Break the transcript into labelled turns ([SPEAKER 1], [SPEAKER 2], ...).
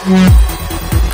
[SPEAKER 1] Mm-hmm.